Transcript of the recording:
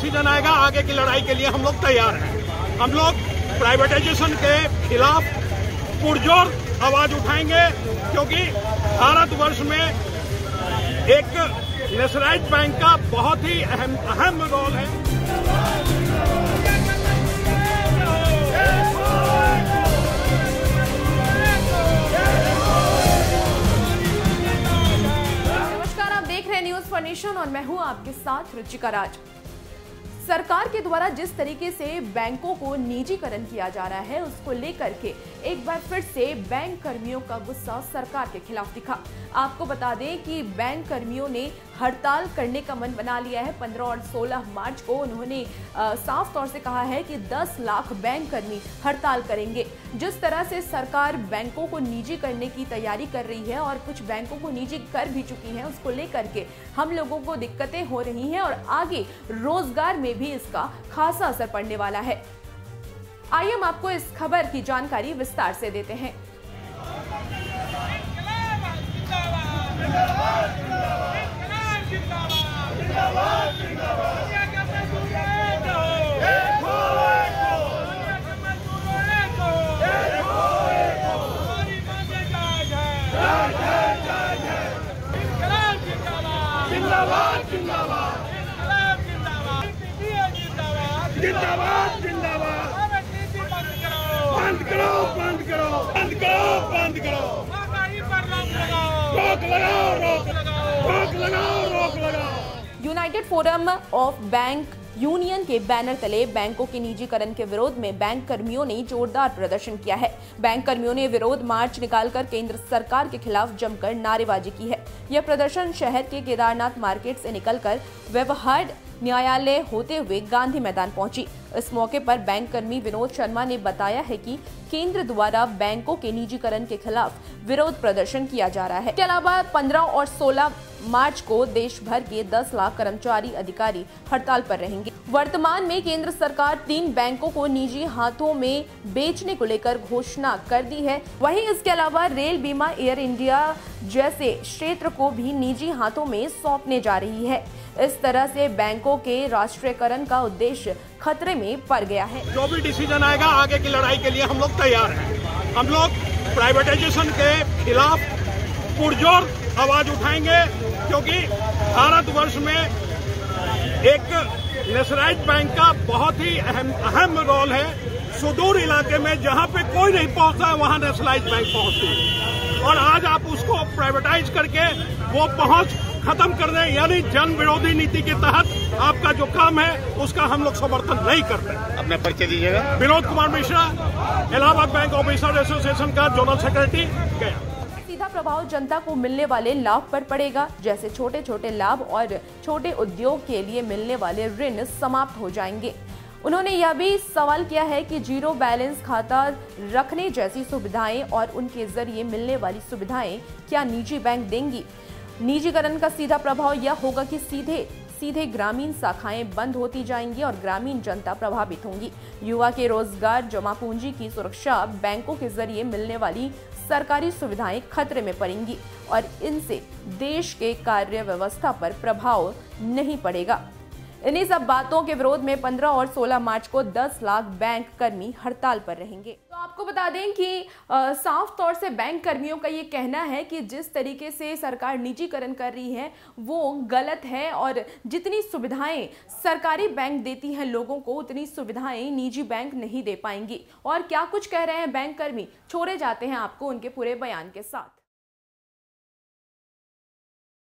Decision आएगा आगे की लड़ाई के लिए हम लोग तैयार हैं। हम लोग प्राइवेटाइजेशन के खिलाफ पुरजोर आवाज़ उठाएँगे, क्योंकि भारतवर्ष में एक नेशनलाइज बैंक का बहुत ही अहम अहम रोल है। नमस्कार, आप देख रहे हैं न्यूज़ फॉर और मैं हूँ आपके साथ रुचिका राज। सरकार के द्वारा जिस तरीके से बैंकों को निजीकरण किया जा रहा है, उसको लेकर के एक बार फिर से बैंक कर्मियों का गुस्सा सरकार के खिलाफ दिखा। आपको बता दें कि बैंक कर्मियों ने हड़ताल करने का मन बना लिया है। 15 और 16 मार्च को उन्होंने साफ़ तौर से कहा है कि 10 लाख बैंक कर्मी हड़ताल करेंगे। जिस तरह से सरकार बैंकों को निजी करने की तैयारी कर रही है और कुछ बैंकों को निजी कर भी चुकी है, उसको लेकर के हम लोगों को दिक्कतें हो रही हैं और आगे रोज़गार में भी इसका खासा असर पड़ने वाला है। आइए हम आपको इस खबर की जानकारी विस्तार से देते हैं। जिंदाबाद जिंदाबाद। बंद करो बंद करो। बंद करो बंद करो। रोक लगाओ रोक रोक लगाओ रोक लगाओ united forum of bank union के बैनर तले बैंकों के निजीकरण के विरोध में बैंक कर्मियों ने जोरदार प्रदर्शन किया है। बैंक कर्मियों ने विरोध मार्च निकालकर केंद्र सरकार के खिलाफ जमकर नारेबाजी की है। यह प्रदर्शन शहर के केदारनाथ मार्केट से निकलकर व्यवहार न्यायालय होते हुए गांधी मैदान पहुँची। इस मौके पर बैंक कर्मी विनोद शर्मा ने बताया है कि केंद्र द्वारा बैंकों के निजीकरण के खिलाफ विरोध प्रदर्शन किया जा रहा है। इसके अलावा 15 और 16 मार्च को देश भर के 10 लाख कर्मचारी अधिकारी हड़ताल पर रहेंगे। वर्तमान में केंद्र सरकार तीन बैंकों को निजी हाथों में बेचने को लेकर घोषणा कर दी है। वहीं इसके अलावा रेल बीमा एयर इंडिया जैसे क्षेत्र को भी निजी हाथों में सौंपने जा रही है। इस तरह से बैंकों के राष्ट्रीयकरण का उद्देश्य खतरे में पड़ गया है। जो भी डिसीज़न आएगा, आगे की लड़ाई के लिए हम लोग तैयार हैं। हम लोग प्राइवेटाइजेशन के खिलाफ पुरजोर आवाज़ उठाएँगे, क्योंकि भारतवर्ष में एक नेशनलाइज बैंक का बहुत ही अहम अहम रोल है। सुदूर इलाके में जहाँ पे कोई नहीं पहुँचता है वहाँ नेशनलाइज बैंक पहुँचती है। और आज आप उसको प्राइवेटाइज करके वो पहुँच खत्म कर दें यानी जन विरोधी नीति के तहत आपका जो काम है उसका हम लोग समर्थन नहीं करते। अपना परिचय दीजिएगा। Vinod Kumar Mishra Allahabad bank officer association का जनरल सेक्रेटरी गया। सीधा प्रभाव जनता को मिलने वाले लाभ पर पड़ेगा जैसे छोटे छोटे लाभ और छोटे उद्योग के लिए मिलने वाले ऋण समाप्त हो जाएँगे। उन्होंने यह भी सवाल किया है कि ज़ीरो बैलेंस खाता रखने जैसी सुविधाएँ और उनके ज़रिए मिलने वाली सुविधाएँ क्या निजी बैंक देंगी? निजीकरण का सीधा प्रभाव यह होगा कि सीधे सीधे ग्रामीण शाखाएँ बंद होती जाएँगी और ग्रामीण जनता प्रभावित होंगी। युवा के रोज़गार, जमा पूंजी की सुरक्षा, बैंकों के ज़रिए मिलने वाली सरकारी सुविधाएँ खतरे में पड़ेंगी और इनसे देश के कार्य व्यवस्था पर प्रभाव नहीं पड़ेगा। इन्हीं सब बातों के विरोध में 15 और 16 मार्च को 10 लाख बैंक कर्मी हड़ताल पर रहेंगे। आपको बता दें कि साफ़ तौर से बैंक कर्मियों का ये कहना है कि जिस तरीके से सरकार निजीकरण कर रही है, वो गलत है और जितनी सुविधाएँ सरकारी बैंक देती हैं लोगों को, उतनी सुविधाएँ निजी बैंक नहीं दे पाएँगी। और क्या कुछ कह रहे हैं बैंक कर्मी? छोड़े जाते हैं आपको उनके पूरे बयान के साथ।